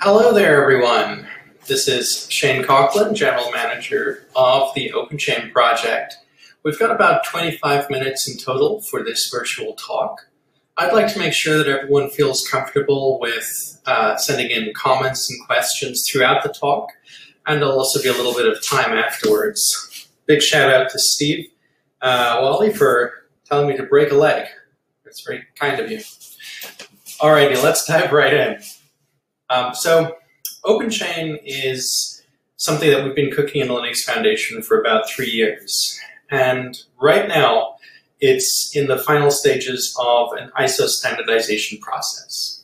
Hello there, everyone. This is Shane Coughlan, General Manager of the OpenChain project. We've got about 25 minutes in total for this virtual talk. I'd like to make sure that everyone feels comfortable with uh, sending in comments and questions throughout the talk, and there'll also be a little bit of time afterwards. Big shout out to Steve uh, Wally for telling me to break a leg. That's very kind of you. Alrighty, let's dive right in. Um, so OpenChain is something that we've been cooking in the Linux Foundation for about three years. And right now, it's in the final stages of an ISO standardization process.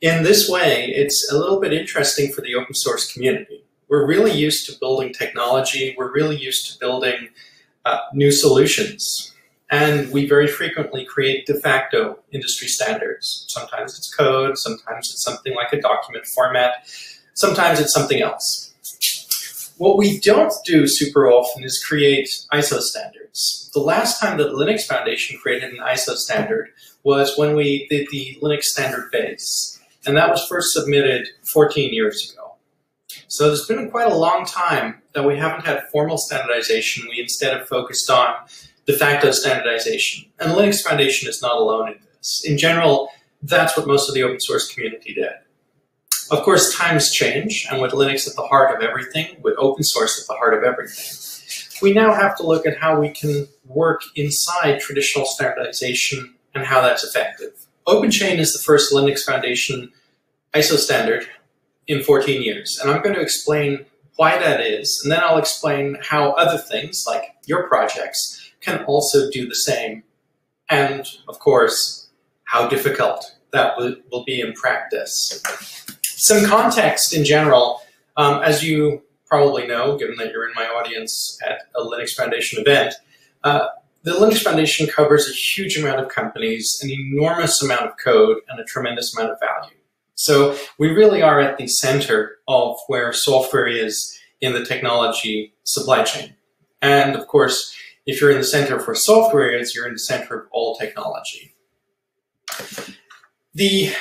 In this way, it's a little bit interesting for the open source community. We're really used to building technology. We're really used to building uh, new solutions. And we very frequently create de facto industry standards. Sometimes it's code, sometimes it's something like a document format, sometimes it's something else. What we don't do super often is create ISO standards. The last time that the Linux Foundation created an ISO standard was when we did the Linux standard base. And that was first submitted 14 years ago. So there's been quite a long time that we haven't had formal standardization. We instead have focused on de facto standardization. And the Linux Foundation is not alone in this. In general, that's what most of the open source community did. Of course, times change, and with Linux at the heart of everything, with open source at the heart of everything, we now have to look at how we can work inside traditional standardization and how that's effective. OpenChain is the first Linux Foundation ISO standard in 14 years, and I'm going to explain why that is, and then I'll explain how other things, like your projects, can also do the same. And of course, how difficult that will, be in practice. Some context in general, um, as you probably know, given that you're in my audience at a Linux Foundation event, uh, the Linux Foundation covers a huge amount of companies, an enormous amount of code, and a tremendous amount of value. So we really are at the center of where software is in the technology supply chain. And of course, if you're in the center for software areas, you're in the center of all technology. The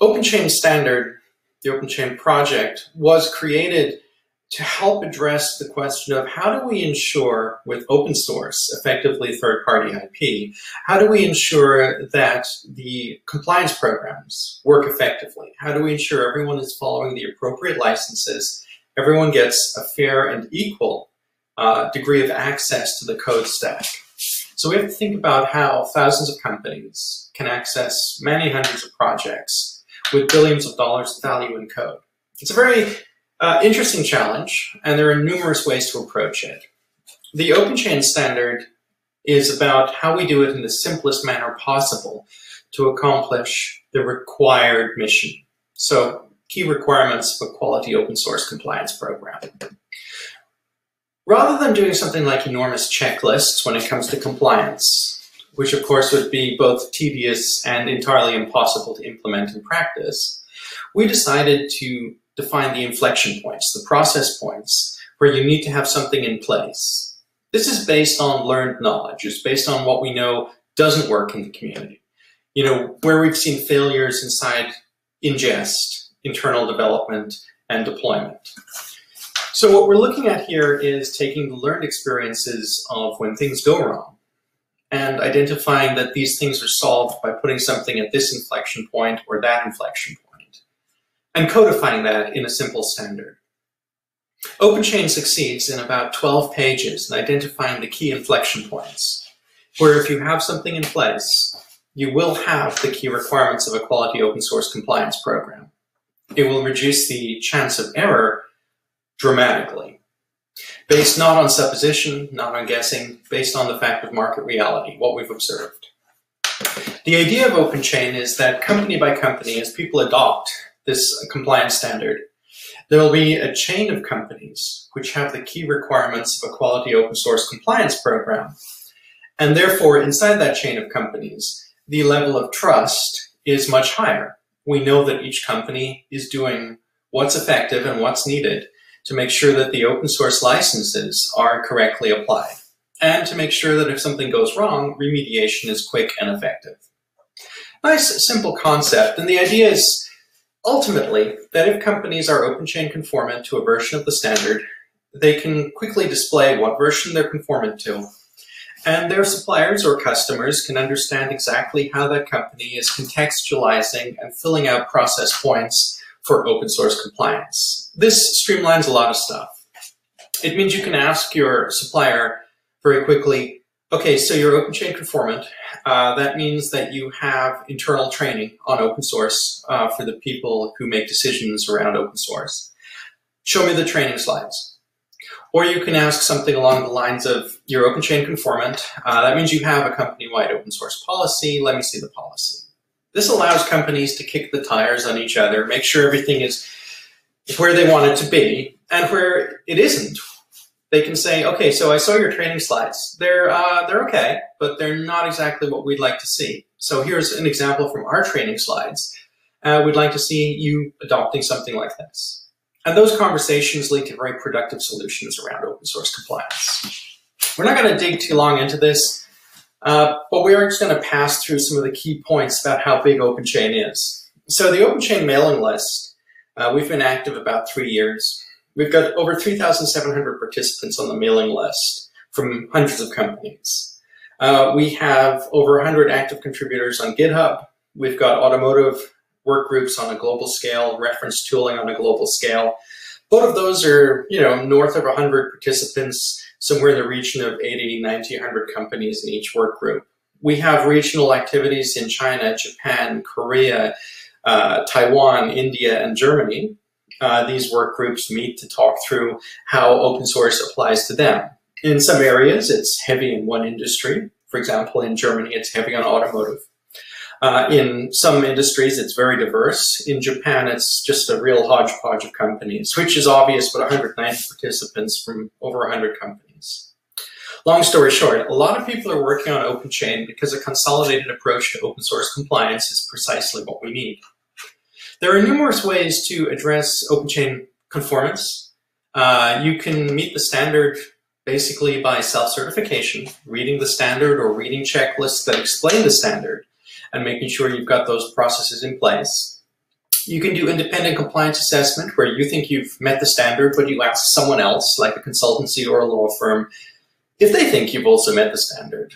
OpenChain standard, the OpenChain project, was created to help address the question of how do we ensure with open source, effectively third-party IP, how do we ensure that the compliance programs work effectively? How do we ensure everyone is following the appropriate licenses, everyone gets a fair and equal uh, degree of access to the code stack. So we have to think about how thousands of companies can access many hundreds of projects with billions of dollars of value in code. It's a very uh, interesting challenge, and there are numerous ways to approach it. The OpenChain standard is about how we do it in the simplest manner possible to accomplish the required mission. So key requirements of a quality open source compliance program. Rather than doing something like enormous checklists when it comes to compliance, which of course would be both tedious and entirely impossible to implement in practice, we decided to define the inflection points, the process points, where you need to have something in place. This is based on learned knowledge. It's based on what we know doesn't work in the community. You know, where we've seen failures inside ingest, internal development, and deployment. So what we're looking at here is taking the learned experiences of when things go wrong and identifying that these things are solved by putting something at this inflection point or that inflection point, and codifying that in a simple standard. OpenChain succeeds in about 12 pages in identifying the key inflection points, where if you have something in place, you will have the key requirements of a quality open source compliance program. It will reduce the chance of error dramatically. Based not on supposition, not on guessing, based on the fact of market reality, what we've observed. The idea of OpenChain is that company by company, as people adopt this compliance standard, there will be a chain of companies which have the key requirements of a quality open source compliance program. And therefore, inside that chain of companies, the level of trust is much higher. We know that each company is doing what's effective and what's needed to make sure that the open source licenses are correctly applied, and to make sure that if something goes wrong, remediation is quick and effective. Nice, simple concept, and the idea is Ultimately, that if companies are open chain conformant to a version of the standard, they can quickly display what version they're conformant to, and their suppliers or customers can understand exactly how that company is contextualizing and filling out process points for open source compliance. This streamlines a lot of stuff. It means you can ask your supplier very quickly, okay, so you're open chain conformant. Uh, that means that you have internal training on open source uh, for the people who make decisions around open source. Show me the training slides. Or you can ask something along the lines of, you're open chain conformant. Uh, that means you have a company-wide open source policy. Let me see the policy. This allows companies to kick the tires on each other, make sure everything is where they want it to be, and where it isn't, they can say, okay, so I saw your training slides. They're, uh, they're okay, but they're not exactly what we'd like to see. So here's an example from our training slides. Uh, we'd like to see you adopting something like this. And those conversations lead to very productive solutions around open source compliance. We're not going to dig too long into this, uh, but we are just going to pass through some of the key points about how big OpenChain is. So the OpenChain mailing list, uh, we've been active about three years. We've got over 3,700 participants on the mailing list from hundreds of companies. Uh, we have over 100 active contributors on GitHub. We've got automotive work groups on a global scale, reference tooling on a global scale. Both of those are, you know, north of 100 participants, somewhere in the region of 80, 90, 100 companies in each work group. We have regional activities in China, Japan, Korea, uh, Taiwan, India, and Germany. Uh, these work groups meet to talk through how open source applies to them. In some areas, it's heavy in one industry. For example, in Germany, it's heavy on automotive. Uh, in some industries, it's very diverse. In Japan, it's just a real hodgepodge of companies, which is obvious, but 190 participants from over 100 companies. Long story short, a lot of people are working on OpenChain because a consolidated approach to open source compliance is precisely what we need. There are numerous ways to address OpenChain conformance. Uh, you can meet the standard basically by self-certification, reading the standard or reading checklists that explain the standard and making sure you've got those processes in place. You can do independent compliance assessment where you think you've met the standard, but you ask someone else, like a consultancy or a law firm, if they think you've also met the standard.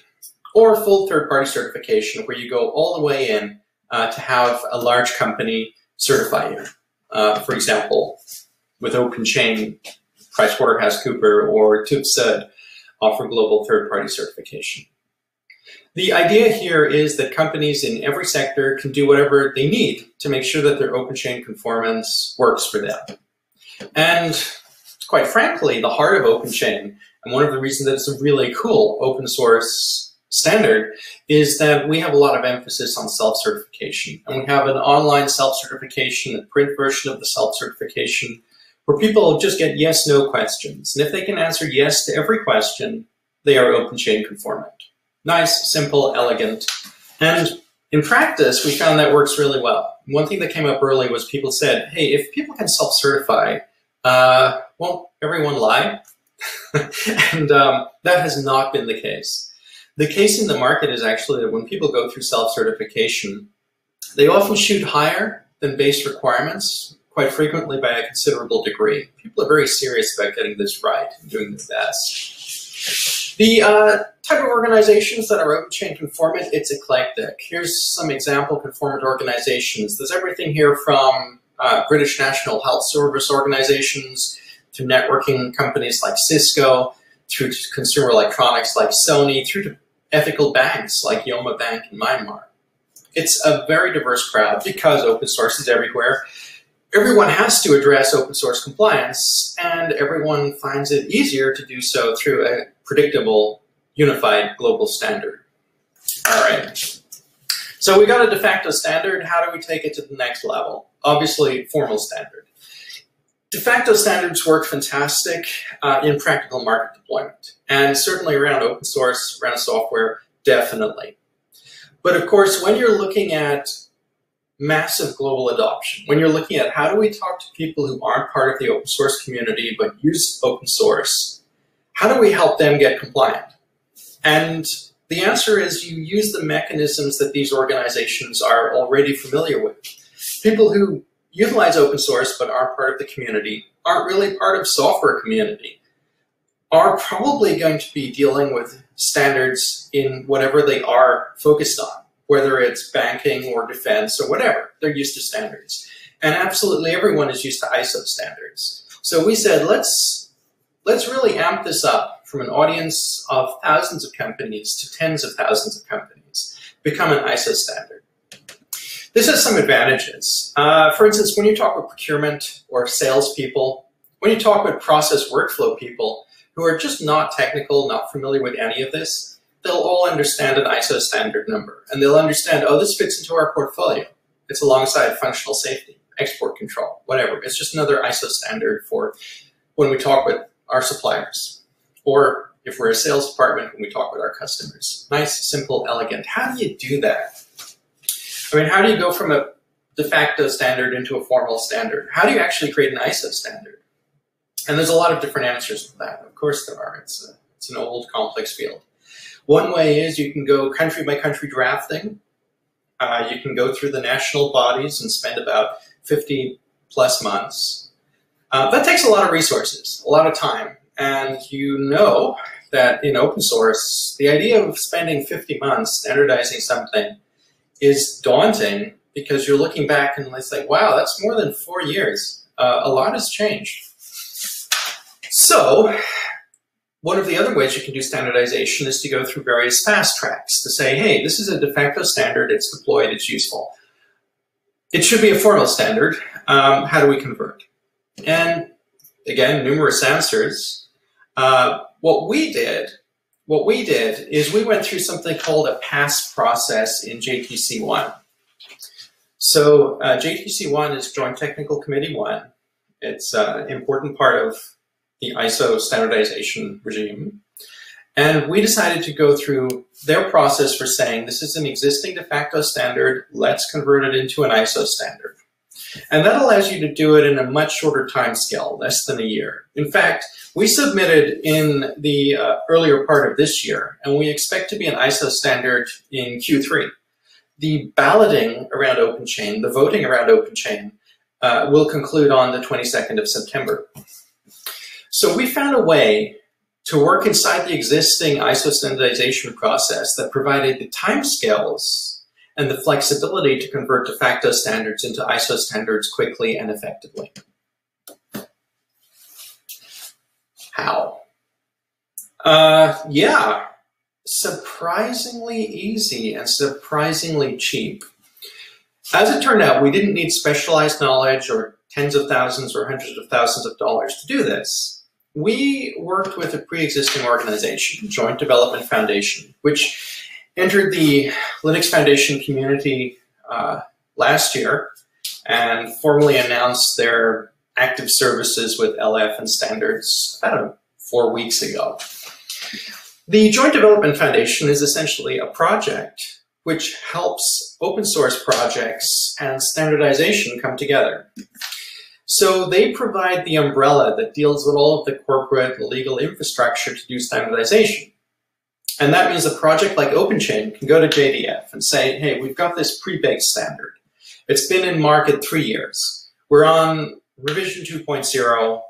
Or full third-party certification where you go all the way in uh, to have a large company certify you. Uh, for example, with OpenChain, PricewaterhouseCooper or TÜV offer global third-party certification. The idea here is that companies in every sector can do whatever they need to make sure that their open chain conformance works for them. And quite frankly, the heart of open chain, and one of the reasons that it's a really cool open source standard, is that we have a lot of emphasis on self-certification. And we have an online self-certification, a print version of the self-certification, where people just get yes, no questions. And if they can answer yes to every question, they are open chain conformant. Nice, simple, elegant. And in practice, we found that works really well. One thing that came up early was people said, hey, if people can self-certify, uh, won't everyone lie? and um, that has not been the case. The case in the market is actually that when people go through self-certification, they often shoot higher than base requirements, quite frequently by a considerable degree. People are very serious about getting this right and doing their best. The uh, type of organizations that are open chain conformant, it's eclectic. Here's some example conformant organizations. There's everything here from uh, British National Health Service organizations to networking companies like Cisco, through consumer electronics like Sony, through to ethical banks like Yoma Bank in Myanmar. It's a very diverse crowd because open source is everywhere everyone has to address open source compliance, and everyone finds it easier to do so through a predictable, unified global standard. All right. So we got a de facto standard. How do we take it to the next level? Obviously, formal standard. De facto standards work fantastic uh, in practical market deployment, and certainly around open source, around software, definitely. But of course, when you're looking at massive global adoption. When you're looking at how do we talk to people who aren't part of the open source community but use open source, how do we help them get compliant? And the answer is you use the mechanisms that these organizations are already familiar with. People who utilize open source but are part of the community, aren't really part of software community, are probably going to be dealing with standards in whatever they are focused on, whether it's banking or defense or whatever. They're used to standards. And absolutely everyone is used to ISO standards. So we said, let's, let's really amp this up from an audience of thousands of companies to tens of thousands of companies, become an ISO standard. This has some advantages. Uh, for instance, when you talk with procurement or salespeople, when you talk with process workflow people who are just not technical, not familiar with any of this, they'll all understand an ISO standard number. And they'll understand, oh, this fits into our portfolio. It's alongside functional safety, export control, whatever. It's just another ISO standard for when we talk with our suppliers. Or if we're a sales department, when we talk with our customers. Nice, simple, elegant. How do you do that? I mean, how do you go from a de facto standard into a formal standard? How do you actually create an ISO standard? And there's a lot of different answers to that. Of course there are. It's, a, it's an old, complex field. One way is you can go country by country drafting. Uh, you can go through the national bodies and spend about 50 plus months. Uh, that takes a lot of resources, a lot of time. And you know that in open source, the idea of spending 50 months standardizing something is daunting because you're looking back and it's like, wow, that's more than four years. Uh, a lot has changed. So one of the other ways you can do standardization is to go through various fast tracks to say, hey, this is a de facto standard, it's deployed, it's useful. It should be a formal standard. Um, how do we convert? And again, numerous answers. Uh, what we did what we did is we went through something called a pass process in JTC1. So uh, JTC1 is Joint Technical Committee 1. It's uh, an important part of the ISO standardization regime. And we decided to go through their process for saying this is an existing de facto standard, let's convert it into an ISO standard. And that allows you to do it in a much shorter time scale, less than a year. In fact, we submitted in the uh, earlier part of this year, and we expect to be an ISO standard in Q3. The balloting around OpenChain, the voting around OpenChain, uh, will conclude on the 22nd of September. So we found a way to work inside the existing ISO standardization process that provided the timescales and the flexibility to convert de facto standards into ISO standards quickly and effectively. How? Uh, yeah, surprisingly easy and surprisingly cheap. As it turned out, we didn't need specialized knowledge or tens of thousands or hundreds of thousands of dollars to do this. We worked with a pre-existing organization, Joint Development Foundation, which entered the Linux Foundation community uh, last year and formally announced their active services with LF and standards about four weeks ago. The Joint Development Foundation is essentially a project which helps open source projects and standardization come together. So they provide the umbrella that deals with all of the corporate legal infrastructure to do standardization. And that means a project like OpenChain can go to JDF and say, hey, we've got this pre-baked standard. It's been in market three years. We're on revision 2.0.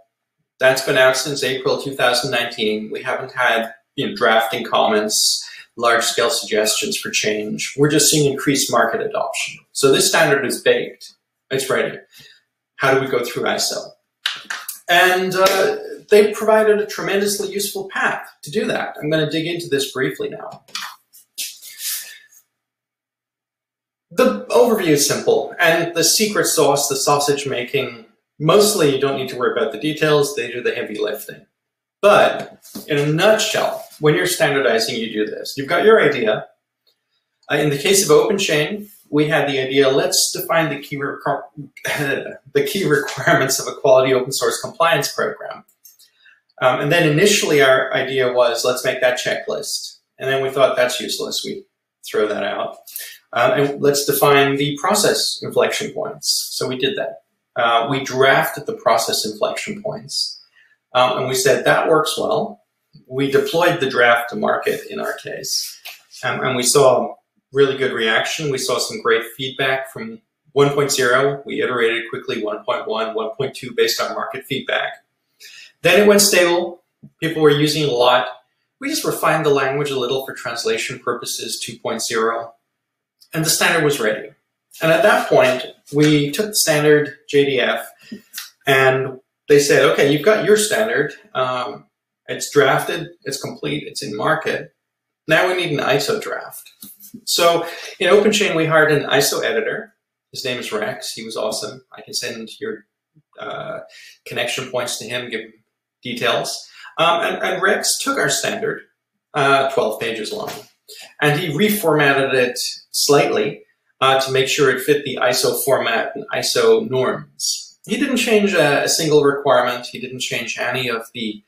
That's been out since April 2019. We haven't had you know, drafting comments, large-scale suggestions for change. We're just seeing increased market adoption. So this standard is baked. It's ready. How do we go through ISO? And uh, they provided a tremendously useful path to do that. I'm going to dig into this briefly now. The overview is simple, and the secret sauce, the sausage making, mostly you don't need to worry about the details, they do the heavy lifting. But in a nutshell, when you're standardizing, you do this. You've got your idea. Uh, in the case of OpenChain, we had the idea, let's define the key, the key requirements of a quality open source compliance program. Um, and then initially our idea was, let's make that checklist. And then we thought that's useless. We throw that out. Um, and let's define the process inflection points. So we did that. Uh, we drafted the process inflection points. Um, and we said that works well. We deployed the draft to market in our case. Um, and we saw really good reaction. We saw some great feedback from 1.0, we iterated quickly 1.1, 1.2 based on market feedback. Then it went stable. People were using it a lot. We just refined the language a little for translation purposes 2.0, and the standard was ready. And at that point, we took the standard JDF and they said, okay, you've got your standard. Um, it's drafted, it's complete, it's in market. Now we need an ISO draft. So in OpenChain, we hired an ISO editor. His name is Rex. He was awesome. I can send your uh, connection points to him, give him details. Um, and, and, Rex took our standard, uh, 12 pages long, and he reformatted it slightly uh, to make sure it fit the ISO format and ISO norms. He didn't change a, a single requirement. He didn't change any of the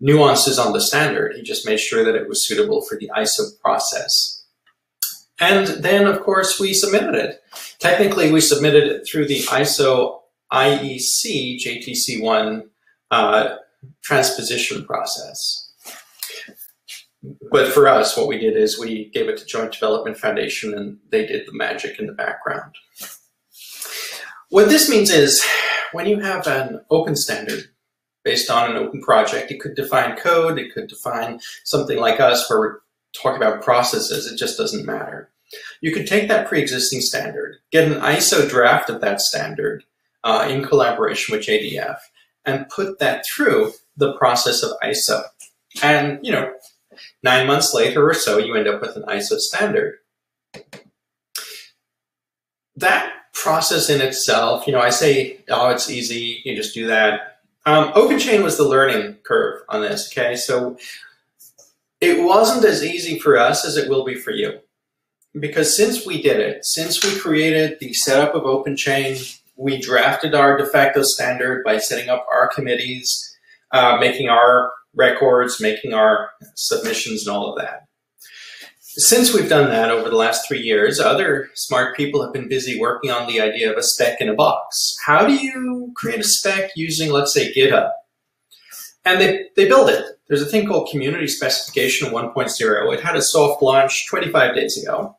nuances on the standard. He just made sure that it was suitable for the ISO process. And then, of course, we submitted it. Technically, we submitted it through the ISO IEC JTC1 uh, transposition process. But for us, what we did is we gave it to Joint Development Foundation and they did the magic in the background. What this means is when you have an open standard based on an open project, it could define code, it could define something like us where we're talking about processes, it just doesn't matter. You could take that pre-existing standard, get an ISO draft of that standard uh, in collaboration with JDF, and put that through the process of ISO. And, you know, Nine months later or so, you end up with an ISO standard. That process in itself, you know, I say, oh, it's easy, you just do that. Um, OpenChain was the learning curve on this, okay? So it wasn't as easy for us as it will be for you. Because since we did it, since we created the setup of OpenChain, we drafted our de facto standard by setting up our committees, uh, making our records, making our submissions and all of that. Since we've done that over the last three years, other smart people have been busy working on the idea of a spec in a box. How do you create a spec using, let's say, GitHub? And they, they build it. There's a thing called Community Specification 1.0. It had a soft launch 25 days ago.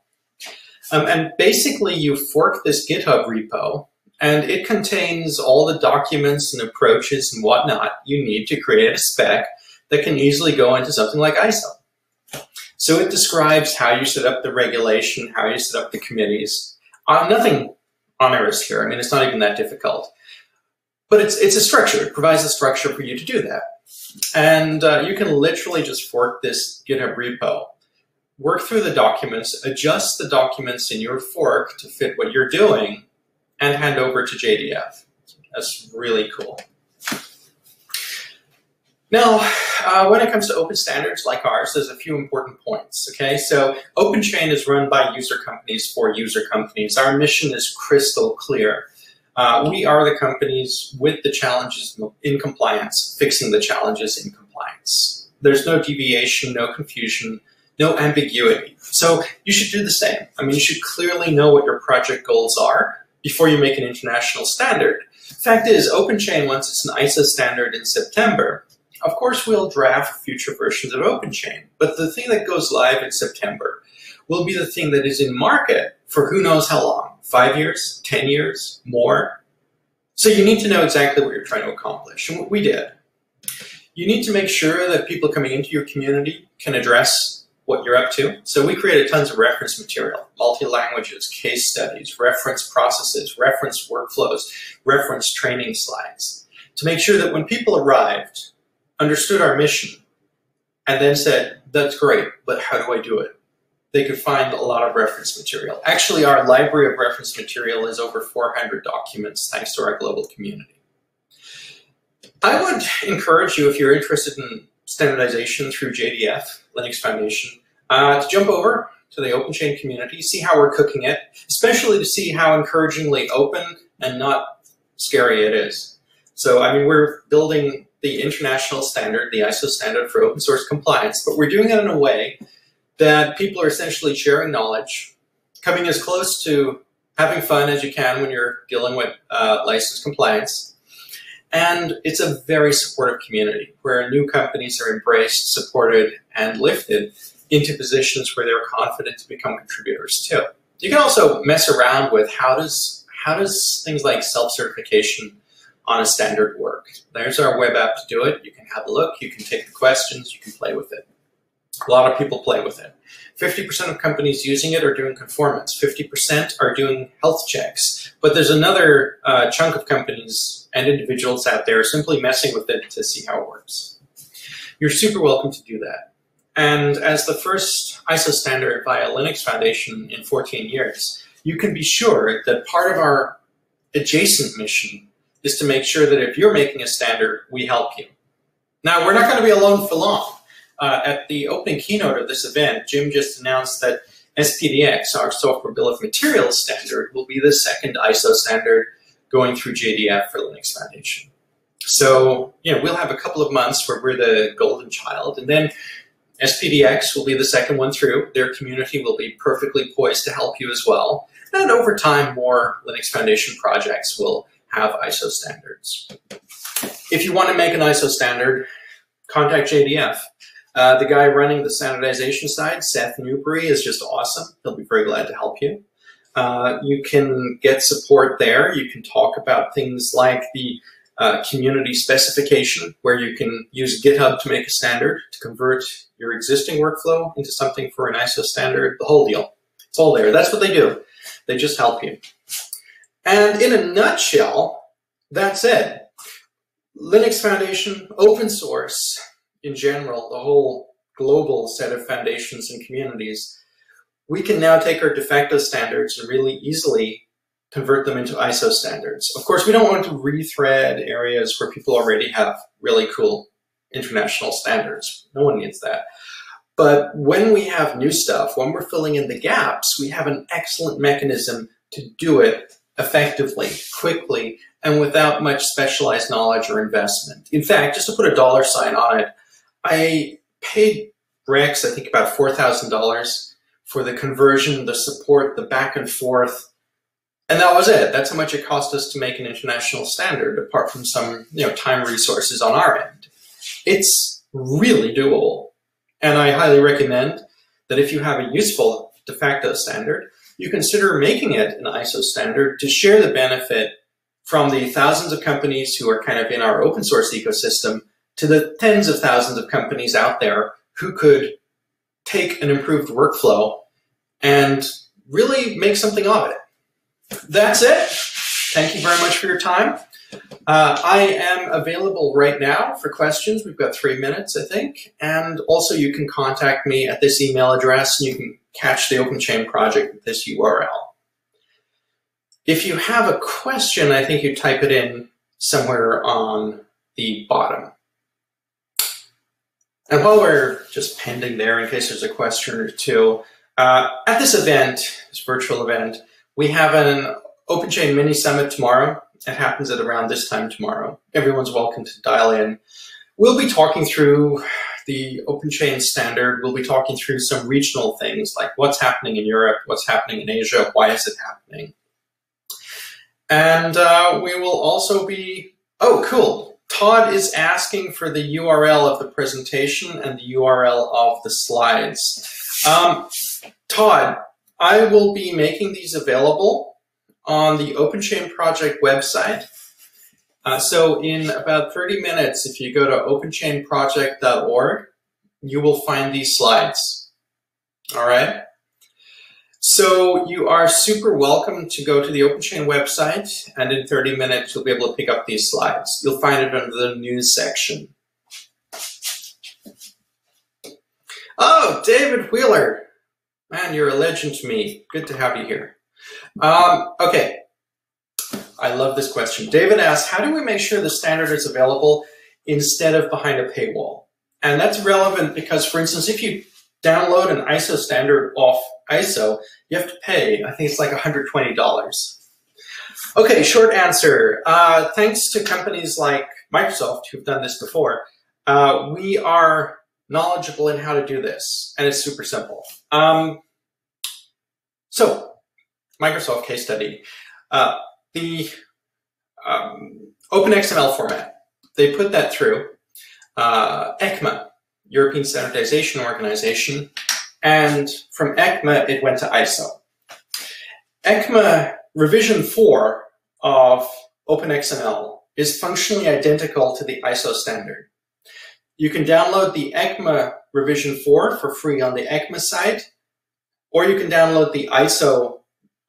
Um, and basically, you fork this GitHub repo and it contains all the documents and approaches and whatnot you need to create a spec that can easily go into something like ISO. So it describes how you set up the regulation, how you set up the committees. Uh, nothing onerous here. I mean, it's not even that difficult. But it's, it's a structure. It provides a structure for you to do that. And uh, you can literally just fork this GitHub repo, work through the documents, adjust the documents in your fork to fit what you're doing, and hand over to JDF. That's really cool. Now, uh, when it comes to open standards like ours, there's a few important points, okay? So OpenChain is run by user companies for user companies. Our mission is crystal clear. Uh, we are the companies with the challenges in compliance, fixing the challenges in compliance. There's no deviation, no confusion, no ambiguity. So you should do the same. I mean, you should clearly know what your project goals are before you make an international standard. Fact is, OpenChain, once it's an ISO standard in September, of course, we'll draft future versions of OpenChain, but the thing that goes live in September will be the thing that is in market for who knows how long, five years, 10 years, more. So you need to know exactly what you're trying to accomplish, and what we did. You need to make sure that people coming into your community can address what you're up to. So we created tons of reference material, multi-languages, case studies, reference processes, reference workflows, reference training slides to make sure that when people arrived, understood our mission, and then said, that's great, but how do I do it? They could find a lot of reference material. Actually, our library of reference material is over 400 documents thanks to our global community. I would encourage you, if you're interested in standardization through JDF, Linux Foundation, uh, to jump over to the OpenChain community, see how we're cooking it, especially to see how encouragingly open and not scary it is. So, I mean, we're building the international standard, the ISO standard for open source compliance, but we're doing it in a way that people are essentially sharing knowledge, coming as close to having fun as you can when you're dealing with uh, license compliance. And it's a very supportive community where new companies are embraced, supported, and lifted into positions where they're confident to become contributors too. You can also mess around with how does how does things like self-certification on a standard work? There's our web app to do it. You can have a look, you can take the questions, you can play with it. A lot of people play with it. 50% of companies using it are doing conformance. 50% are doing health checks. But there's another uh, chunk of companies and individuals out there simply messing with it to see how it works. You're super welcome to do that. And as the first ISO standard via Linux Foundation in 14 years, you can be sure that part of our adjacent mission is to make sure that if you're making a standard, we help you. Now, we're not going to be alone for long uh, at the opening keynote of this event, Jim just announced that SPDX, our software bill of materials standard, will be the second ISO standard going through JDF for Linux Foundation. So, you know, we'll have a couple of months where we're the golden child, and then SPDX will be the second one through. Their community will be perfectly poised to help you as well. And over time, more Linux Foundation projects will have ISO standards. If you want to make an ISO standard, contact JDF. Uh, the guy running the standardization side, Seth Newberry, is just awesome. He'll be very glad to help you. Uh, you can get support there. You can talk about things like the uh, community specification, where you can use GitHub to make a standard to convert your existing workflow into something for an ISO standard, the whole deal. It's all there. That's what they do. They just help you. And in a nutshell, that's it. Linux Foundation, open source, in general, the whole global set of foundations and communities, we can now take our de facto standards and really easily convert them into ISO standards. Of course, we don't want to rethread areas where people already have really cool international standards. No one needs that. But when we have new stuff, when we're filling in the gaps, we have an excellent mechanism to do it effectively, quickly, and without much specialized knowledge or investment. In fact, just to put a dollar sign on it, I paid Rex, I think about $4,000 for the conversion, the support, the back and forth. And that was it. That's how much it cost us to make an international standard, apart from some you know, time resources on our end. It's really doable. And I highly recommend that if you have a useful de facto standard, you consider making it an ISO standard to share the benefit from the thousands of companies who are kind of in our open source ecosystem to the tens of thousands of companies out there who could take an improved workflow and really make something of it. That's it. Thank you very much for your time. Uh, I am available right now for questions. We've got three minutes, I think. And also you can contact me at this email address and you can catch the OpenChain project at this URL. If you have a question, I think you type it in somewhere on the bottom. And while we're just pending there, in case there's a question or two, uh, at this event, this virtual event, we have an OpenChain mini summit tomorrow. It happens at around this time tomorrow. Everyone's welcome to dial in. We'll be talking through the OpenChain standard. We'll be talking through some regional things like what's happening in Europe, what's happening in Asia, why is it happening. And uh, we will also be, oh, cool. Todd is asking for the URL of the presentation and the URL of the slides. Um, Todd, I will be making these available on the OpenChain project website. Uh, so in about 30 minutes, if you go to openchainproject.org, you will find these slides. All right? So you are super welcome to go to the OpenChain website, and in 30 minutes, you'll be able to pick up these slides. You'll find it under the news section. Oh, David Wheeler. Man, you're a legend to me. Good to have you here. Um, okay. I love this question. David asks, how do we make sure the standard is available instead of behind a paywall? And that's relevant because, for instance, if you download an ISO standard off ISO, you have to pay, I think it's like $120. Okay, short answer. Uh, thanks to companies like Microsoft who've done this before, uh, we are knowledgeable in how to do this, and it's super simple. Um, so, Microsoft case study. Uh, the um, OpenXML format, they put that through. Uh, ECMA, European Standardization Organization, and from ECMA, it went to ISO. ECMA revision 4 of OpenXML is functionally identical to the ISO standard. You can download the ECMA revision 4 for free on the ECMA site, or you can download the ISO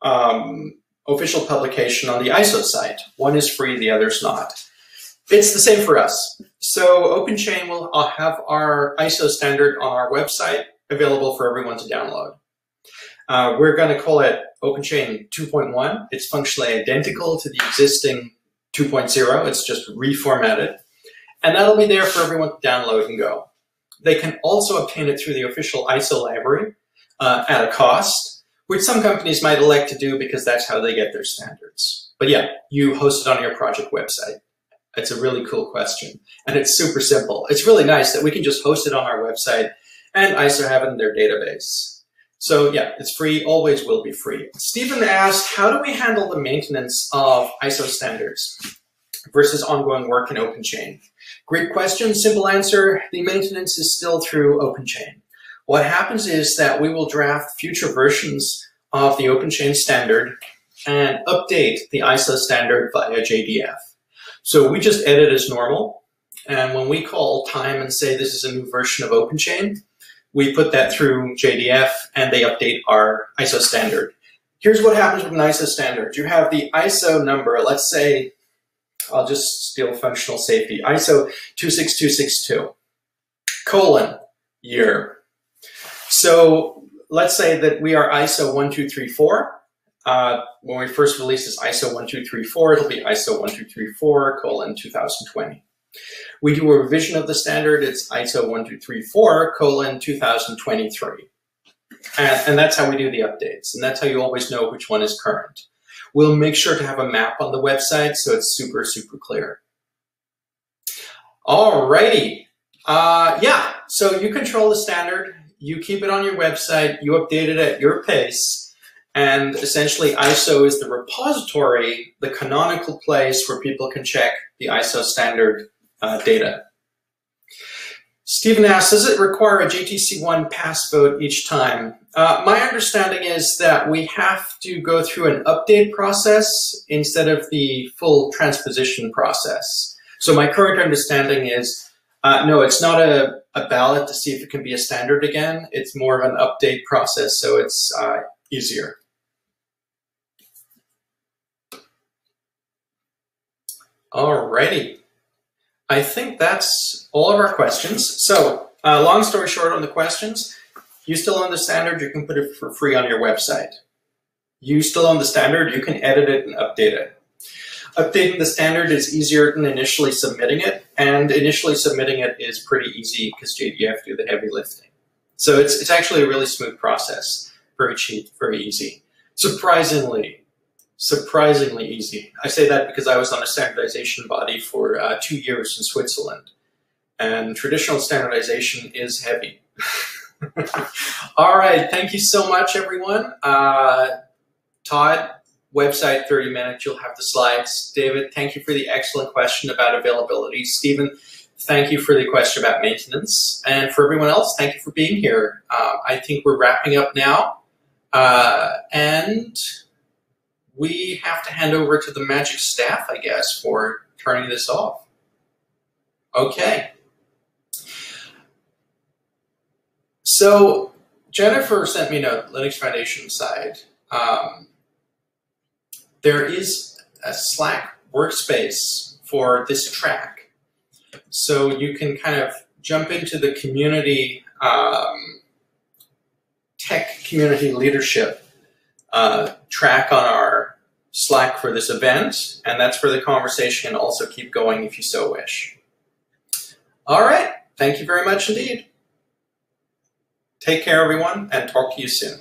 um, official publication on the ISO site. One is free, the other is not. It's the same for us. So OpenChain will uh, have our ISO standard on our website available for everyone to download. Uh, we're going to call it OpenChain 2.1. It's functionally identical to the existing 2.0. It's just reformatted. And that'll be there for everyone to download and go. They can also obtain it through the official ISO library uh, at a cost, which some companies might elect to do because that's how they get their standards. But yeah, you host it on your project website. It's a really cool question. And it's super simple. It's really nice that we can just host it on our website and ISO have it in their database. So yeah, it's free, always will be free. Stephen asked, how do we handle the maintenance of ISO standards versus ongoing work in OpenChain? Great question, simple answer. The maintenance is still through OpenChain. What happens is that we will draft future versions of the OpenChain standard and update the ISO standard via JDF. So we just edit as normal. And when we call time and say this is a new version of OpenChain, we put that through JDF and they update our ISO standard. Here's what happens with an ISO standard. You have the ISO number, let's say, I'll just steal functional safety, ISO 26262, colon, year. So let's say that we are ISO 1234, uh, when we first release this ISO 1234, it'll be ISO 1234 colon 2020. We do a revision of the standard, it's ISO 1234 colon 2023. And, and that's how we do the updates. And that's how you always know which one is current. We'll make sure to have a map on the website so it's super, super clear. Alrighty. Uh, yeah, so you control the standard, you keep it on your website, you update it at your pace, and essentially ISO is the repository, the canonical place where people can check the ISO standard uh, data. Stephen asks, does it require a JTC1 pass vote each time? Uh, my understanding is that we have to go through an update process instead of the full transposition process. So my current understanding is, uh, no, it's not a, a, ballot to see if it can be a standard again. It's more of an update process, so it's uh, easier. Alrighty. I think that's all of our questions. So, uh, long story short on the questions, you still own the standard, you can put it for free on your website. You still own the standard, you can edit it and update it. Updating the standard is easier than initially submitting it, and initially submitting it is pretty easy because JDF do the heavy lifting. So it's, it's actually a really smooth process, very cheap, very easy. Surprisingly, surprisingly easy. I say that because I was on a standardization body for uh, two years in Switzerland, and traditional standardization is heavy. All right, thank you so much, everyone. Uh, Todd, website 30 minutes, you'll have the slides. David, thank you for the excellent question about availability. Stephen, thank you for the question about maintenance. And for everyone else, thank you for being here. Uh, I think we're wrapping up now. Uh, and we have to hand over to the magic staff, I guess, for turning this off. Okay. So Jennifer sent me a Linux Foundation side. Um, there is a Slack workspace for this track. So you can kind of jump into the community, um, tech community leadership uh, track on our Slack for this event, and that's for the conversation. Also keep going if you so wish. All right. Thank you very much indeed. Take care, everyone, and talk to you soon.